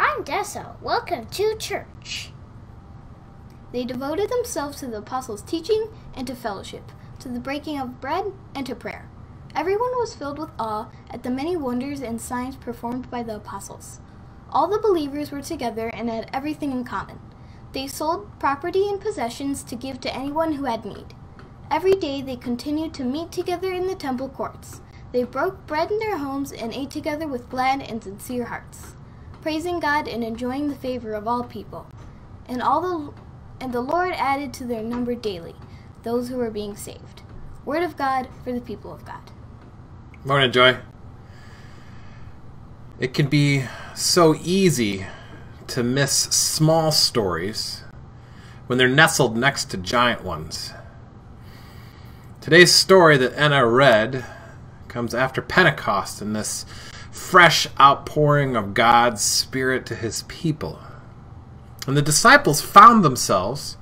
I'm Dessa. Welcome to church. They devoted themselves to the apostles' teaching and to fellowship, to the breaking of bread and to prayer. Everyone was filled with awe at the many wonders and signs performed by the apostles. All the believers were together and had everything in common. They sold property and possessions to give to anyone who had need. Every day they continued to meet together in the temple courts. They broke bread in their homes and ate together with glad and sincere hearts, praising God and enjoying the favor of all people. And all the and the Lord added to their number daily those who were being saved. Word of God for the people of God. Morning, Joy. It can be so easy to miss small stories when they're nestled next to giant ones. Today's story that Anna read comes after Pentecost in this fresh outpouring of God's Spirit to his people. And the disciples found themselves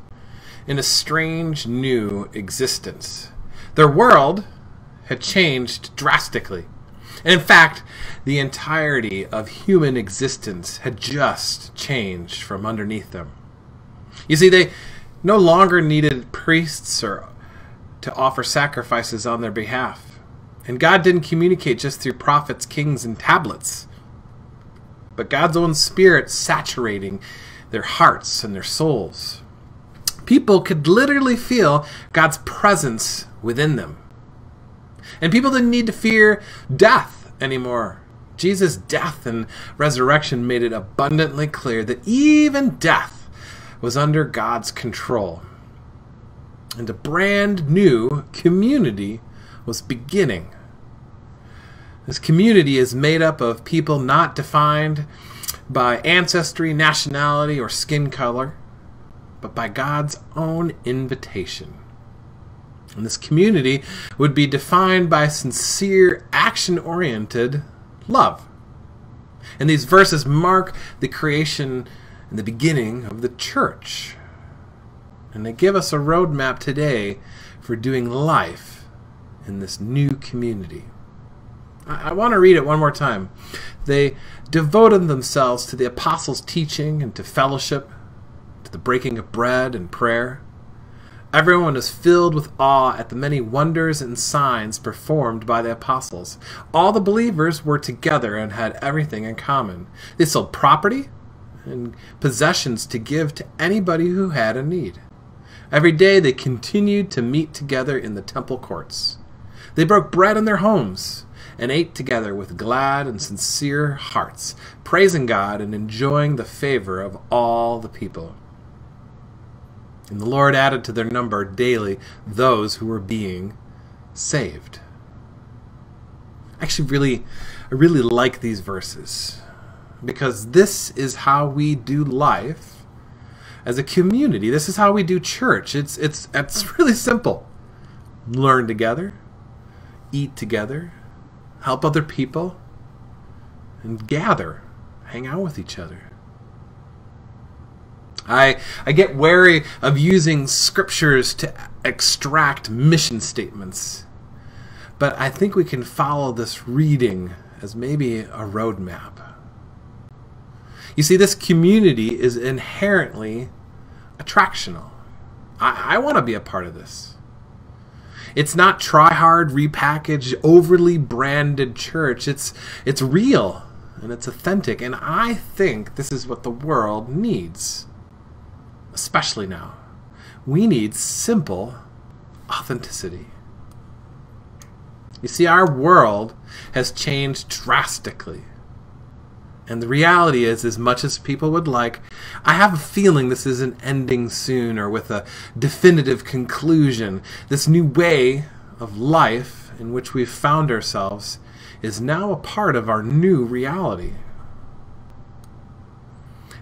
in a strange new existence. Their world had changed drastically. And in fact, the entirety of human existence had just changed from underneath them. You see, they no longer needed priests or to offer sacrifices on their behalf. And God didn't communicate just through prophets, kings, and tablets, but God's own spirit saturating their hearts and their souls. People could literally feel God's presence within them. And people didn't need to fear death anymore. Jesus' death and resurrection made it abundantly clear that even death was under God's control. And a brand new community was beginning this community is made up of people not defined by ancestry, nationality, or skin color, but by God's own invitation. And this community would be defined by sincere, action oriented love. And these verses mark the creation and the beginning of the church. And they give us a roadmap today for doing life in this new community. I, I want to read it one more time. They devoted themselves to the apostles' teaching and to fellowship, to the breaking of bread and prayer. Everyone was filled with awe at the many wonders and signs performed by the apostles. All the believers were together and had everything in common. They sold property and possessions to give to anybody who had a need. Every day they continued to meet together in the temple courts. They broke bread in their homes and ate together with glad and sincere hearts, praising God and enjoying the favor of all the people. And the Lord added to their number daily those who were being saved. I actually really I really like these verses because this is how we do life as a community. This is how we do church. It's it's it's really simple. Learn together, eat together, help other people, and gather, hang out with each other. I, I get wary of using scriptures to extract mission statements, but I think we can follow this reading as maybe a roadmap. You see, this community is inherently attractional. I, I want to be a part of this. It's not try hard, repackaged, overly branded church. It's it's real and it's authentic. And I think this is what the world needs. Especially now. We need simple authenticity. You see, our world has changed drastically. And the reality is, as much as people would like, I have a feeling this isn't ending soon or with a definitive conclusion. This new way of life in which we've found ourselves is now a part of our new reality.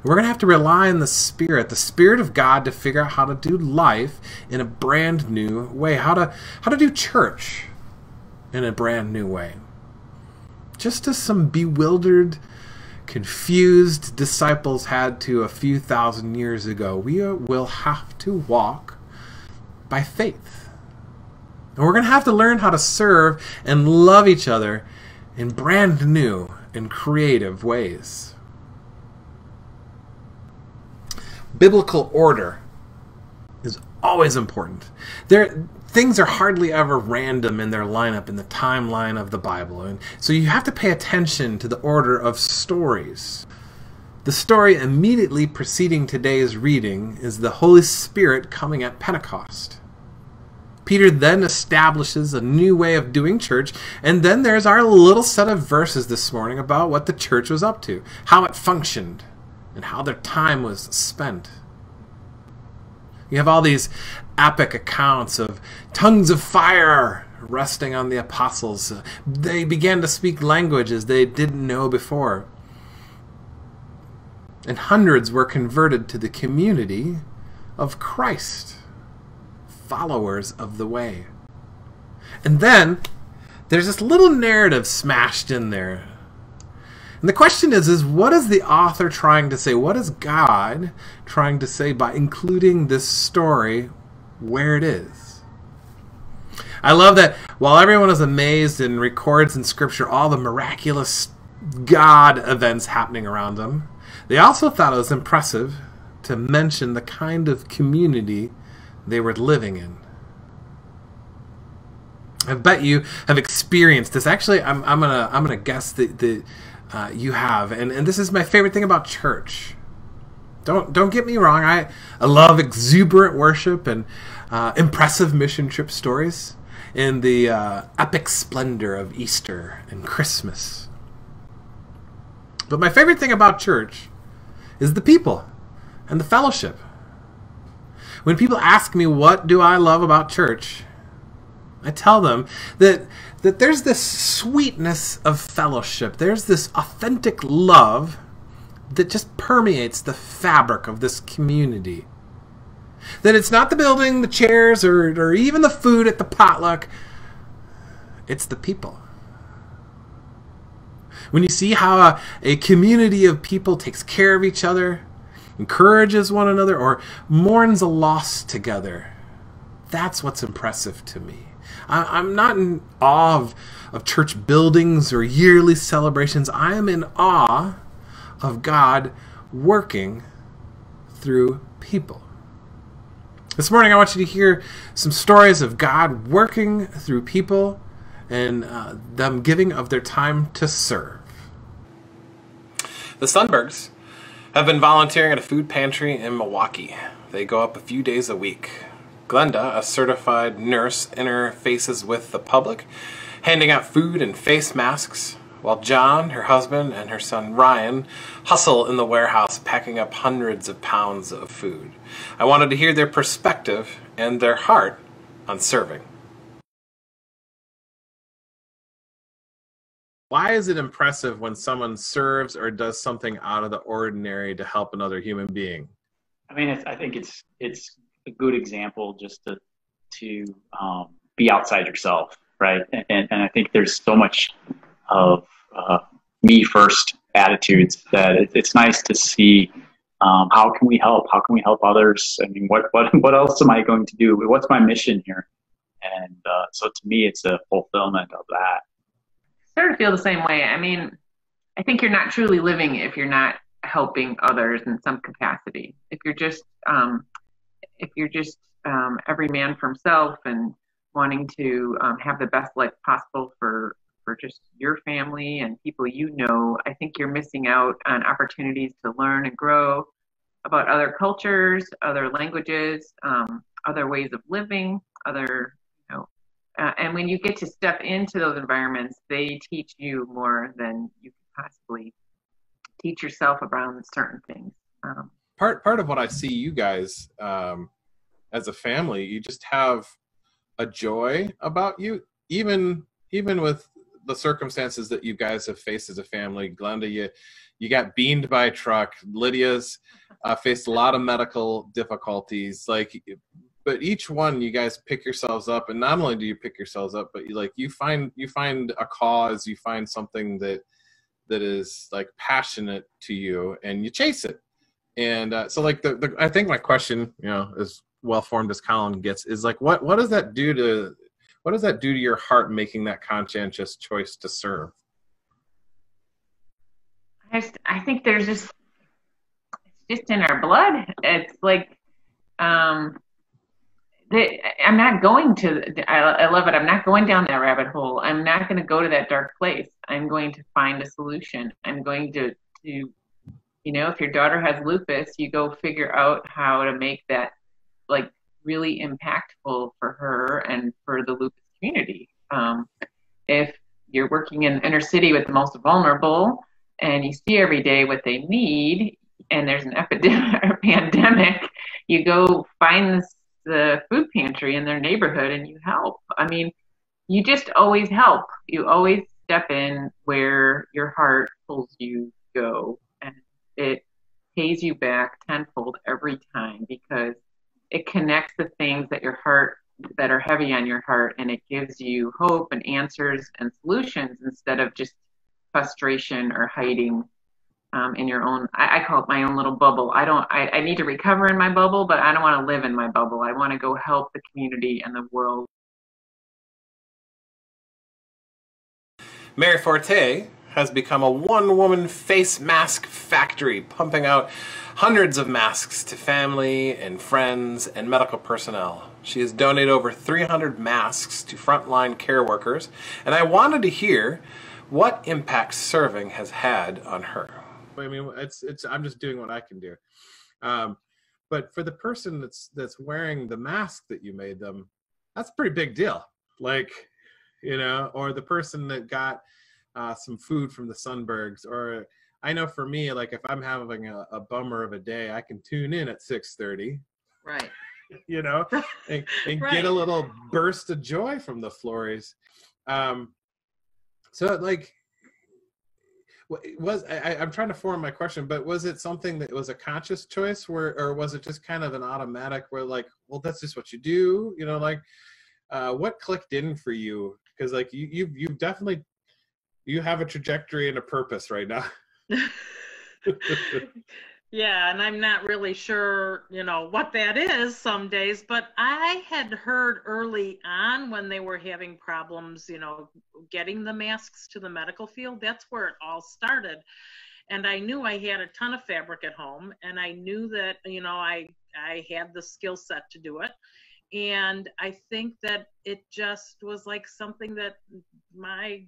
We're going to have to rely on the Spirit, the Spirit of God, to figure out how to do life in a brand new way, how to, how to do church in a brand new way. Just as some bewildered confused disciples had to a few thousand years ago. We will have to walk by faith. And we're going to have to learn how to serve and love each other in brand new and creative ways. Biblical order is always important. There, things are hardly ever random in their lineup in the timeline of the Bible, and so you have to pay attention to the order of stories. The story immediately preceding today's reading is the Holy Spirit coming at Pentecost. Peter then establishes a new way of doing church, and then there's our little set of verses this morning about what the church was up to, how it functioned, and how their time was spent. You have all these epic accounts of tongues of fire resting on the apostles. They began to speak languages they didn't know before. And hundreds were converted to the community of Christ followers of the way. And then there's this little narrative smashed in there. And the question is is what is the author trying to say? What is God trying to say by including this story where it is? I love that while everyone is amazed and records in scripture all the miraculous God events happening around them, they also thought it was impressive to mention the kind of community they were living in. I bet you have experienced this. Actually, I'm, I'm gonna I'm gonna guess that, that uh, you have, and and this is my favorite thing about church. Don't don't get me wrong. I I love exuberant worship and uh, impressive mission trip stories in the uh, epic splendor of Easter and Christmas. But my favorite thing about church is the people and the fellowship. When people ask me what do I love about church, I tell them that that there's this sweetness of fellowship. There's this authentic love that just permeates the fabric of this community. That it's not the building, the chairs, or, or even the food at the potluck. It's the people. When you see how a, a community of people takes care of each other, encourages one another, or mourns a loss together. That's what's impressive to me. I, am not in awe of, of church buildings or yearly celebrations. I am in awe of God working through people. This morning, I want you to hear some stories of God working through people and uh, them giving of their time to serve. The Sunbergs have been volunteering at a food pantry in Milwaukee. They go up a few days a week. Glenda, a certified nurse, interfaces with the public, handing out food and face masks, while John, her husband, and her son Ryan hustle in the warehouse packing up hundreds of pounds of food. I wanted to hear their perspective and their heart on serving. why is it impressive when someone serves or does something out of the ordinary to help another human being? I mean, I think it's it's a good example just to to um, be outside yourself, right? And, and I think there's so much of uh, me first attitudes that it, it's nice to see um, how can we help? How can we help others? I mean, what what what else am I going to do? What's my mission here? And uh, so to me, it's a fulfillment of that I sort of feel the same way. I mean, I think you're not truly living if you're not helping others in some capacity. If you're just um, if you're just um, every man for himself and wanting to um, have the best life possible for for just your family and people you know, I think you're missing out on opportunities to learn and grow about other cultures, other languages, um, other ways of living, other you uh, and when you get to step into those environments, they teach you more than you can possibly teach yourself around certain things. Um, part part of what I see you guys um, as a family, you just have a joy about you, even even with the circumstances that you guys have faced as a family. Glenda, you you got beamed by a truck. Lydia's uh, faced a lot of medical difficulties. Like but each one you guys pick yourselves up and not only do you pick yourselves up but you like you find you find a cause you find something that that is like passionate to you and you chase it and uh, so like the, the i think my question you know as well formed as colin gets is like what what does that do to what does that do to your heart making that conscientious choice to serve i, just, I think there's just it's just in our blood. It's like, um, the, I'm not going to. I, I love it. I'm not going down that rabbit hole. I'm not going to go to that dark place. I'm going to find a solution. I'm going to to, you know, if your daughter has lupus, you go figure out how to make that like really impactful for her and for the lupus community. Um, if you're working in inner city with the most vulnerable and you see every day what they need and there's an epidemic or pandemic, you go find this, the food pantry in their neighborhood and you help. I mean, you just always help. You always step in where your heart pulls you go it pays you back tenfold every time because it connects the things that your heart that are heavy on your heart and it gives you hope and answers and solutions instead of just frustration or hiding um, in your own I, I, call it my own little bubble. I don't I, I need to recover in my bubble but i don't want to live in my bubble. I want to go help the community and the world. Mary forte has become a one-woman face mask factory pumping out hundreds of masks to family and friends and medical personnel she has donated over 300 masks to frontline care workers, and I wanted to hear what impact serving has had on her. I mean, it's it's. I'm just doing what I can do. Um, but for the person that's that's wearing the mask that you made them, that's a pretty big deal. Like, you know, or the person that got uh, some food from the Sunbergs, or I know for me, like if I'm having a, a bummer of a day, I can tune in at 6:30. Right. you know, and, and right. get a little burst of joy from the Flories. Um, so like, was I, I'm trying to form my question, but was it something that was a conscious choice, where, or was it just kind of an automatic, where like, well, that's just what you do, you know, like, uh, what clicked in for you? Because like you, you, you definitely, you have a trajectory and a purpose right now. Yeah, and I'm not really sure, you know, what that is some days, but I had heard early on when they were having problems, you know, getting the masks to the medical field. That's where it all started. And I knew I had a ton of fabric at home and I knew that, you know, I I had the skill set to do it. And I think that it just was like something that my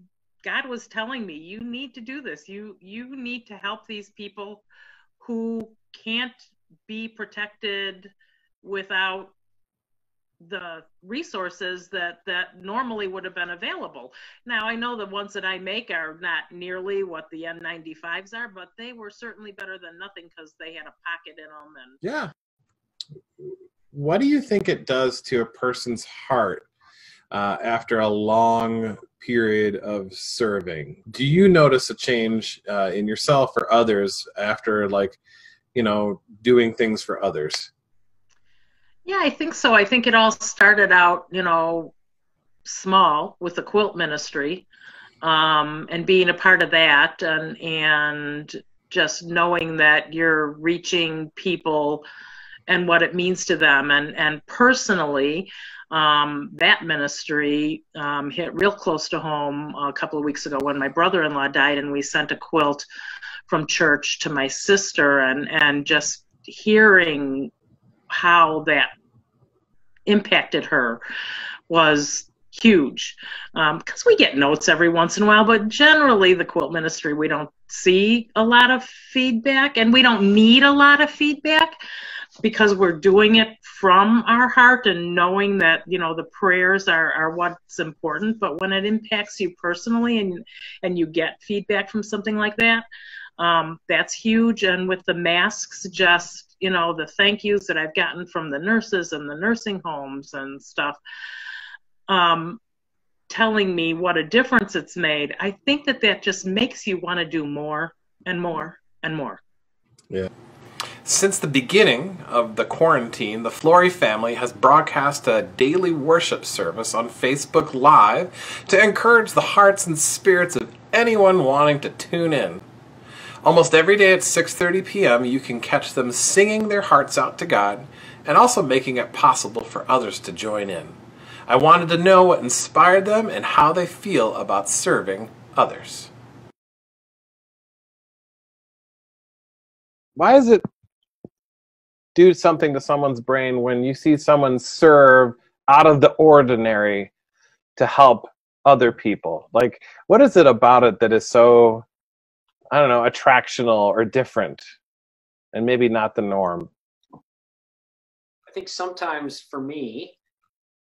God was telling me, you need to do this. You you need to help these people who can't be protected without the resources that that normally would have been available. Now I know the ones that I make are not nearly what the N95s are, but they were certainly better than nothing because they had a pocket in them. And yeah, what do you think it does to a person's heart uh, after a long period of serving. Do you notice a change uh, in yourself or others after, like, you know, doing things for others? Yeah, I think so. I think it all started out, you know, small with the quilt ministry um, and being a part of that and, and just knowing that you're reaching people and what it means to them. And, and personally, um, that ministry um, hit real close to home a couple of weeks ago when my brother-in-law died, and we sent a quilt from church to my sister, and and just hearing how that impacted her was huge. Because um, we get notes every once in a while but generally the quilt ministry we don't see a lot of feedback and we don't need a lot of feedback because we're doing it from our heart and knowing that you know the prayers are, are what's important. But when it impacts you personally and and you get feedback from something like that um, that's huge. And with the masks just you know the thank yous that i've gotten from the nurses and the nursing homes and stuff um, telling me what a difference it's made i think that that just makes you want to do more and more and more. Yeah since the beginning of the quarantine, the Flory family has broadcast a daily worship service on Facebook Live to encourage the hearts and spirits of anyone wanting to tune in. Almost every day at 6:30 p.m., you can catch them singing their hearts out to God and also making it possible for others to join in. I wanted to know what inspired them and how they feel about serving others. Why is it do something to someone's brain when you see someone serve out of the ordinary to help other people? Like, what is it about it that is so, I don't know, attractional or different and maybe not the norm? I think sometimes for me,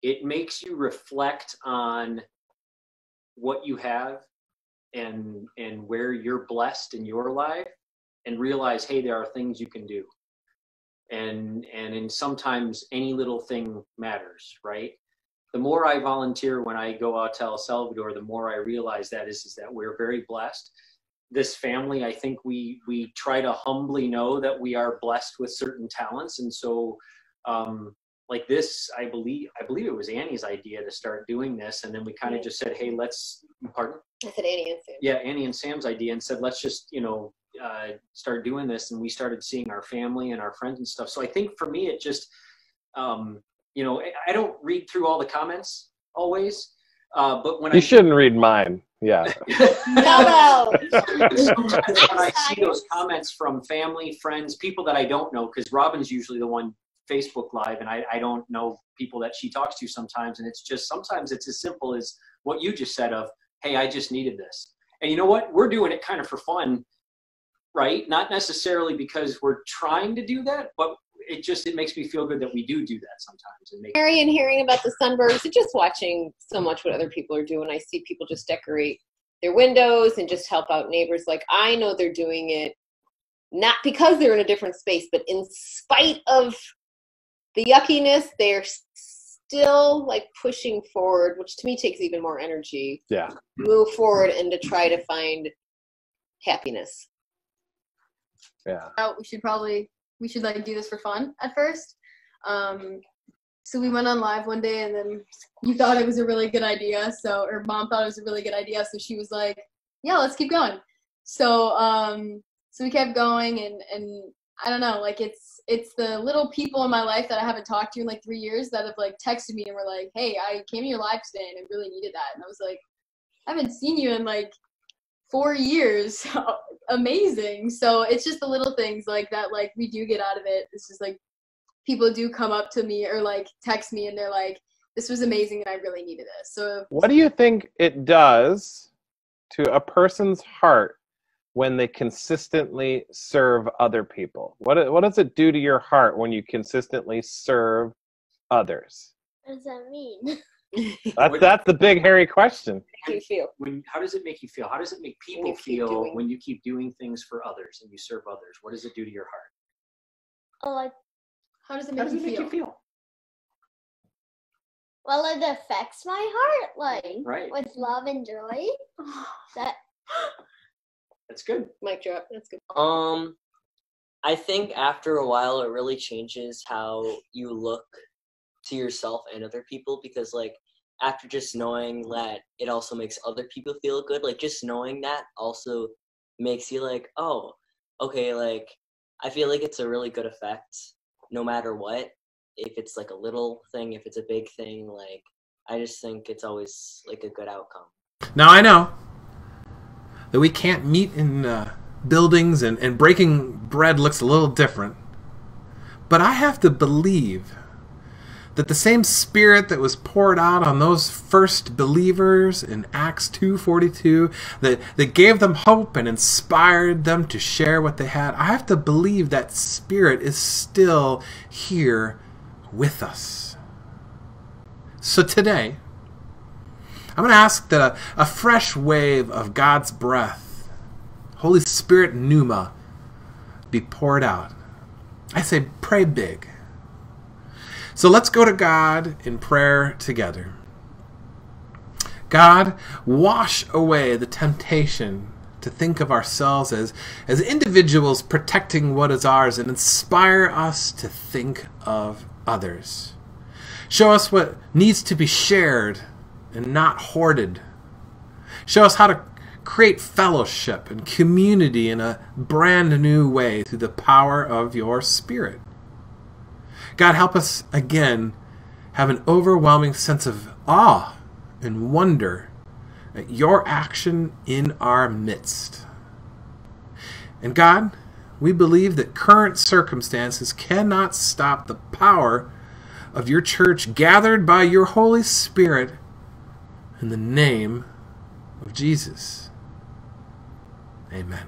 it makes you reflect on what you have and and where you're blessed in your life and realize hey there are things you can do and and and sometimes any little thing matters right? The more i volunteer when i go out to el salvador the more i realize that is is that we're very blessed. This family i think we we try to humbly know that we are blessed with certain talents. And so um like this i believe i believe it was annie's idea to start doing this. And then we kind of just said hey let's pardon? I said Annie and Sam. yeah annie and sam's idea and said let's just you know uh, start doing this and we started seeing our family and our friends and stuff so i think for me it just um you know i, I don't read through all the comments always uh, but when You I shouldn't read mine. Yeah. No, Sometimes when I see those comments from family, friends, people that I don't know, because Robin's usually the one Facebook Live, and I, I don't know people that she talks to sometimes, and it's just sometimes it's as simple as what you just said of, "Hey, I just needed this," and you know what? We're doing it kind of for fun, right? Not necessarily because we're trying to do that, but it just it makes me feel good that we do do that sometimes and make Mary and hearing about the Sunbergs and just watching so much what other people are doing. I see people just decorate their windows and just help out neighbors. Like I know they're doing it not because they're in a different space, but in spite of the yuckiness, they're still like pushing forward, which to me takes even more energy. Yeah. Move forward and to try to find happiness. Yeah. out we should probably we should like do this for fun at first. Um so we went on live one day and then you thought it was a really good idea so or mom thought it was a really good idea so she was like yeah let's keep going. So um so we kept going and and i don't know like it's it's the little people in my life that i haven't talked to in like three years that have like texted me and were like hey i came to your live today and i really needed that. And i was like i haven't seen you in like four years amazing so it's just the little things like that like we do get out of it it's just like people do come up to me or like text me and they're like this was amazing and i really needed this so What do you think it does to a person's heart when they consistently serve other people? What what does it do to your heart when you consistently serve others? what does that mean? That's that's the big hairy question. How do you feel? when how does it make you feel how does it make people you feel doing- when you keep doing things for others and you serve others what does it do to your heart Oh, like, how does it make, does it you, make feel? you feel well, it affects my heart, like, right with love and joy. That that's good Mic drop. That's good. Um, I think after a while, it really changes how you look to yourself and other people because, like, after just knowing that it also makes other people feel good, like, just knowing that also makes you like, oh, okay, like, I feel like it's a really good effect no matter what. If it's like a little thing, if it's a big thing, like, I just think it's always like a good outcome. Now I know that we can't meet in uh, buildings and, and breaking bread looks a little different. But I have to believe that the same spirit that was poured out on those first believers in Acts 2:42 that that gave them hope and inspired them to share what they had I have to believe that spirit is still here with us. So today I'm going to ask that a, a fresh wave of God's breath, Holy Spirit pneuma, be poured out. I say, pray big. So let's go to God in prayer together. God, wash away the temptation to think of ourselves as, as individuals protecting what is ours and inspire us to think of others. Show us what needs to be shared and not hoarded. Show us how to create fellowship and community in a brand new way through the power of your Spirit. God, help us again have an overwhelming sense of awe and wonder at your action in our midst. And God, we believe that current circumstances cannot stop the power of your church gathered by your Holy Spirit in the name of Jesus. Amen.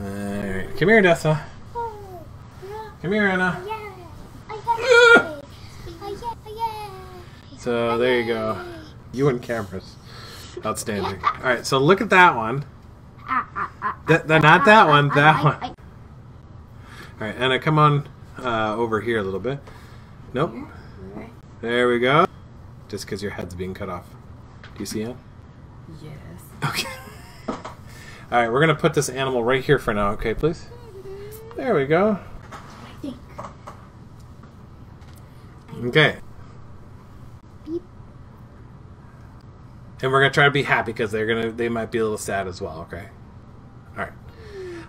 Alright. Come here, Dessa. Come here, Anna. So there you go. You and cameras. Outstanding. Alright, so look at that one. That, that, not that one, that one. Alright, Anna, come on uh, over here a little bit. Nope. There we go. Just because your head's being cut off. Do you see it? Yes. Okay. All right, we're gonna put this animal right here for now. Okay, please. There we go. Okay. And we're gonna try to be happy because they're gonna they might be a little sad as well. Okay. All right.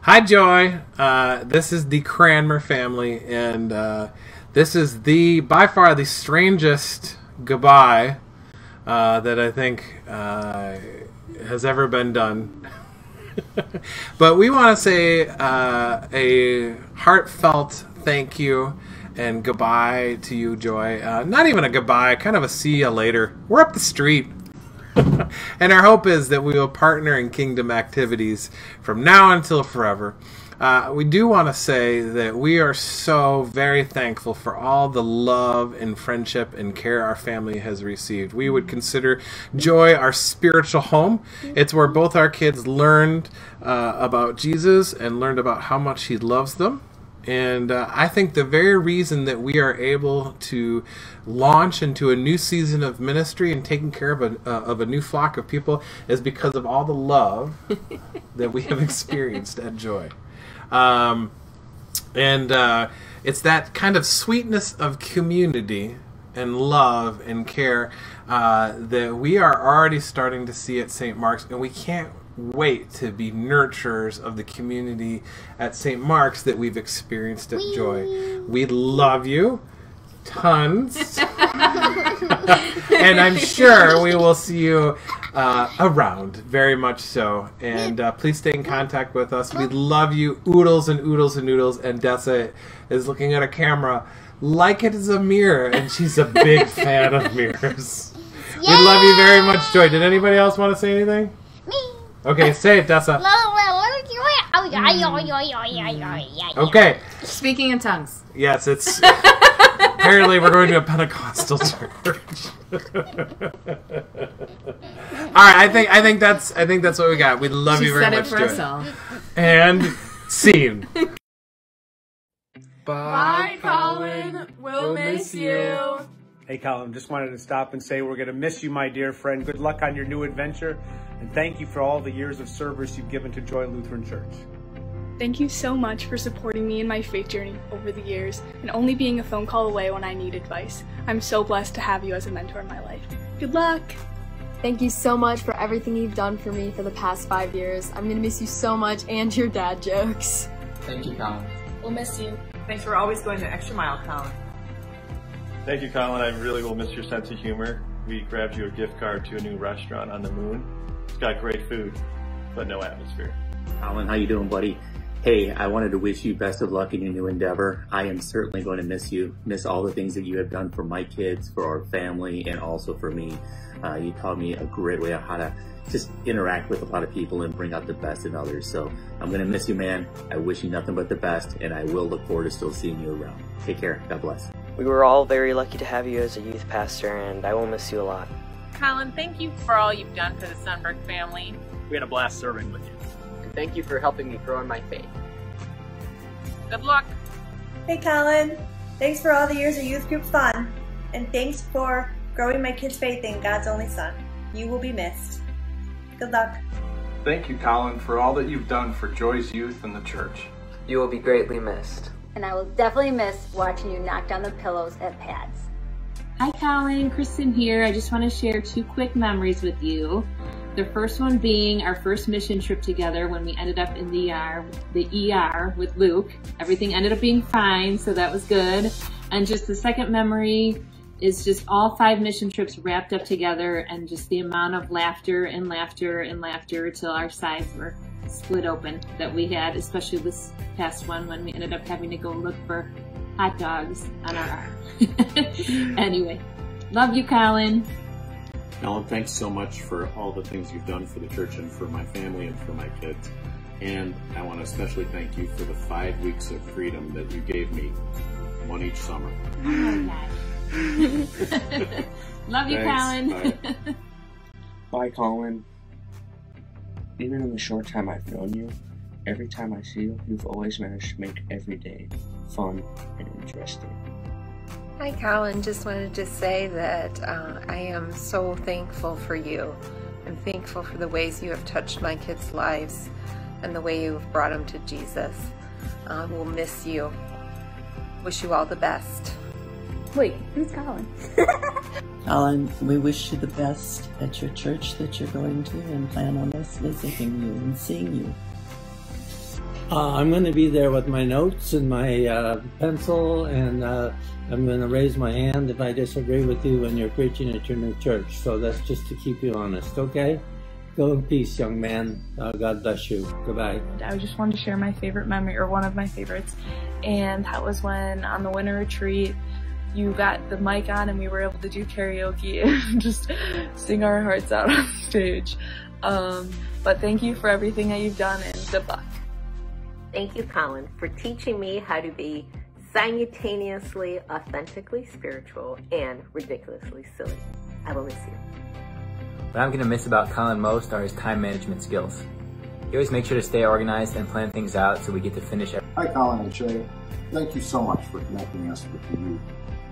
Hi, Joy. Uh, this is the Cranmer family, and uh, this is the by far the strangest goodbye uh, that I think uh, has ever been done. but we want to say uh, a heartfelt thank you and goodbye to you, Joy. Uh, not even a goodbye, kind of a see you later. We're up the street. and our hope is that we will partner in kingdom activities from now until forever. Uh, we do want to say that we are so very thankful for all the love and friendship and care our family has received. We would consider Joy our spiritual home. It's where both our kids learned uh, about Jesus and learned about how much He loves them. And uh, I think the very reason that we are able to launch into a new season of ministry and taking care of a, uh, of a new flock of people is because of all the love that we have experienced at Joy. Um, and uh, it's that kind of sweetness of community and love and care uh, that we are already starting to see at St. Mark's, and we can't wait to be nurturers of the community at St. Mark's that we've experienced at Joy. We love you tons. and I'm sure we will see you uh, around, very much so. And uh, please stay in contact with us. We love you, oodles and oodles and noodles. And Dessa is looking at a camera like it is a mirror, and she's a big fan of mirrors. We love you very much, Joy. Did anybody else want to say anything? Me. Okay, say it, Dessa. Okay. Speaking in tongues. Yes, it's apparently we're going to a Pentecostal church. All right, I think I think that's I think that's what we got. We love She you very said it much. for Joy. herself. And scene. Bye, Colin. We'll miss you. Hey, Colin, just wanted to stop and say we're going to miss you, my dear friend. Good luck on your new adventure, and thank you for all the years of service you've given to Joy Lutheran Church. Thank you so much for supporting me in my faith journey over the years and only being a phone call away when I need advice. I'm so blessed to have you as a mentor in my life. Good luck! Thank you so much for everything you've done for me for the past five years. I'm gonna miss you so much and your dad jokes. Thank you, Colin. We'll miss you. Thanks for always going the extra mile, Colin. Thank you, Colin. I really will miss your sense of humor. We grabbed you a gift card to a new restaurant on the moon. It's got great food, but no atmosphere. Colin, how you doing, buddy? Hey, I wanted to wish you best of luck in your new endeavor. I am certainly going to miss you, miss all the things that you have done for my kids, for our family, and also for me. Uh, you taught me a great way of how to just interact with a lot of people and bring out the best in others. So I'm going to miss you, man. I wish you nothing but the best, and I will look forward to still seeing you around. Take care. God bless. We were all very lucky to have you as a youth pastor, and I will miss you a lot. Colin, thank you for all you've done for the Sunberg family. We had a blast serving with you. And thank you for helping me grow in my faith. Good luck. Hey, Colin. Thanks for all the years of youth group fun. And thanks for growing my kids' faith in God's only Son. You will be missed. Good luck. Thank you, Colin, for all that you've done for Joy's youth and the church. You will be greatly missed. And I will definitely miss watching you knock down the pillows at pads. Hi, Colin. Kristen here. I just want to share two quick memories with you. The first one being our first mission trip together when we ended up in the ER, the ER with Luke. Everything ended up being fine, so that was good. And just the second memory is just all five mission trips wrapped up together and just the amount of laughter and laughter and laughter till our sides were split open that we had, especially this past one when we ended up having to go look for hot dogs on our arm. anyway, love you, Colin. Alan, thanks so much for all the things you've done for the church and for my family and for my kids. And I want to especially thank you for the five weeks of freedom that you gave me, one each summer. Oh my God. love you, Thanks. Colin. Bye, Colin. Even in the short time I've known you, every time I see you, you've always managed to make every day fun and interesting. Hi, Colin. Just wanted to say that uh, I am so thankful for you. I'm thankful for the ways you have touched my kids' lives and the way you have brought them to Jesus. Uh, we'll miss you. Wish you all the best. Wait, who's Colin? Colin, we wish you the best at your church that you're going to and plan on us visiting you and seeing you. Uh, I'm going to be there with my notes and my uh, pencil, and uh, I'm going to raise my hand if I disagree with you when you're preaching at your new church. So that's just to keep you honest, okay? Go in peace, young man. Uh, God bless you. Goodbye. I just wanted to share my favorite memory, or one of my favorites, and that was when on the winter retreat you got the mic on and we were able to do karaoke and just sing our hearts out on stage. Um, but thank you for everything that you've done and good luck. Thank you, Colin, for teaching me how to be simultaneously authentically spiritual and ridiculously silly. I will miss you. What I'm going to miss about Colin most are his time management skills. He always makes sure to stay organized and plan things out so we get to finish everything. Hi, Colin and Shay. Thank you so much for connecting us with the youth.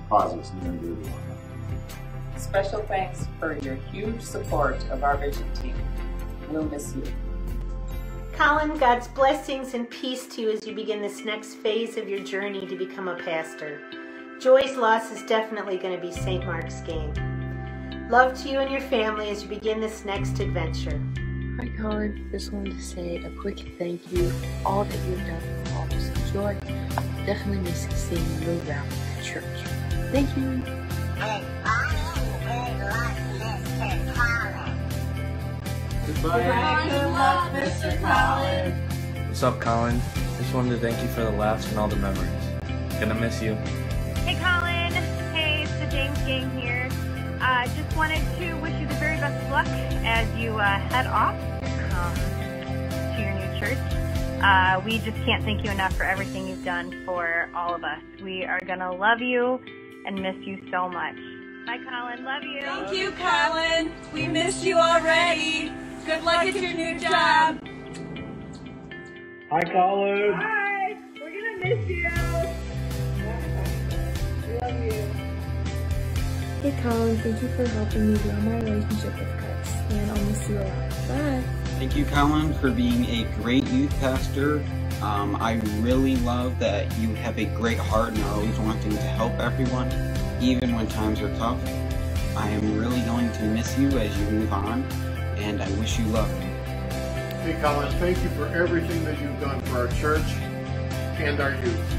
Causes near and dear to our. Special thanks for your huge support of our vision team. We'll miss you. Colin, God's blessings and peace to you as you begin this next phase of your journey to become a pastor. Joy's loss is definitely going to be St. Mark's gain. Love to you and your family as you begin this next adventure. Hi, Colin. Just wanted to say a quick thank you for all that you've done for all this joy. Definitely miss seeing you around at church. Thank you. Goodbye. Good luck, Mr. Collins. What's up, Colin? Just wanted to thank you for the laughs and all the memories. Gonna miss you. Hey Colin, hey, it's the James gang here. Uh, just wanted to wish you the very best of luck as you uh, head off um, to your new church. Uh, we just can't thank you enough for everything you've done for all of us. We are gonna love you and miss you so much. Bye, Colin. Love you. Thank you, Colin. We missed you already. Good luck at your new job. Hi, Colin. Hi. We're gonna miss you. We love you. Hey Colin, thank you for helping me grow my relationship with Christ, and I'll miss you a lot. Bye. Thank you, Colin, for being a great youth pastor. Um, I really love that you have a great heart and are always wanting to help everyone, even when times are tough. I am really going to miss you as you move on, and I wish you luck. Hey, Colin, thank you for everything that you've done for our church and our youth.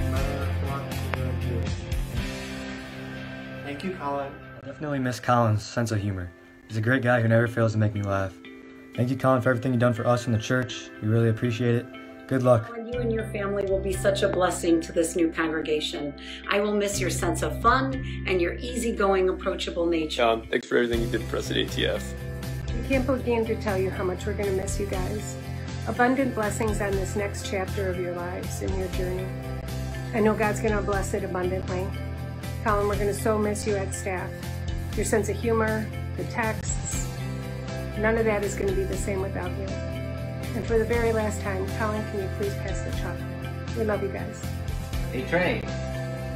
Thank you, Colin. I definitely miss Colin's sense of humor. He's a great guy who never fails to make me laugh. Thank you, Colin, for everything you've done for us in the church. We really appreciate it. Good luck. You and your family will be such a blessing to this new congregation. I will miss your sense of fun and your easygoing, approachable nature. John, thanks for everything you did for us at ATF. I can't begin to tell you how much we're going to miss you guys. Abundant blessings on this next chapter of your lives and your journey. I know God's going to bless it abundantly. Colin, we're going to so miss you at staff. Your sense of humor, the texts, none of that is going to be the same without you. And for the very last time, Colin, can you please pass the chalk? We love you guys. Hey Trey,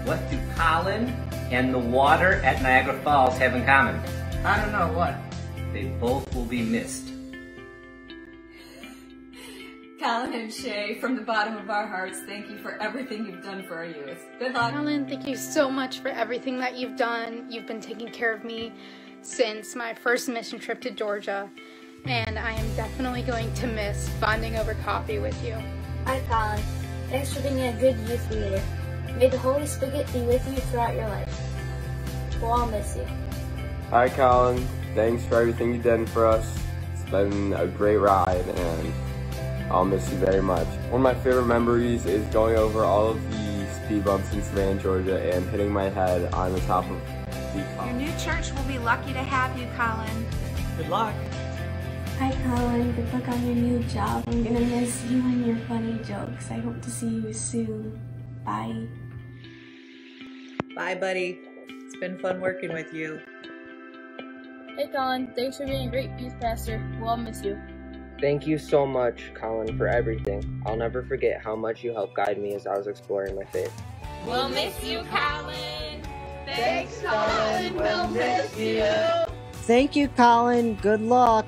what do Colin and the water at Niagara Falls have in common? I don't know what. They both will be missed. Colin and Shay, from the bottom of our hearts, thank you for everything you've done for our youth. Good luck. Alan, thank you so much for everything that you've done. You've been taking care of me since my first mission trip to Georgia, and I am definitely going to miss bonding over coffee with you. Hi, Colin. Thanks for being a good youth leader. May the Holy Spirit be with you throughout your life. We'll all miss you. Hi, Colin. Thanks for everything you've done for us. It's been a great ride, and I'll miss you very much. One of my favorite memories is going over all of the speed bumps in Savannah, Georgia, and hitting my head on the top of the car. Your new church will be lucky to have you, Colin. Good luck. Hi, Colin. Good luck on your new job. I'm gonna miss you and your funny jokes. I hope to see you soon. Bye. Bye, buddy. It's been fun working with you. Hey, Colin. Thanks for being a great youth pastor. We'll all miss you. Thank you so much, Colin, for everything. I'll never forget how much you helped guide me as I was exploring my faith. We'll miss you, Colin. Thanks, Colin. We'll miss you. Thank you, Colin. Good luck.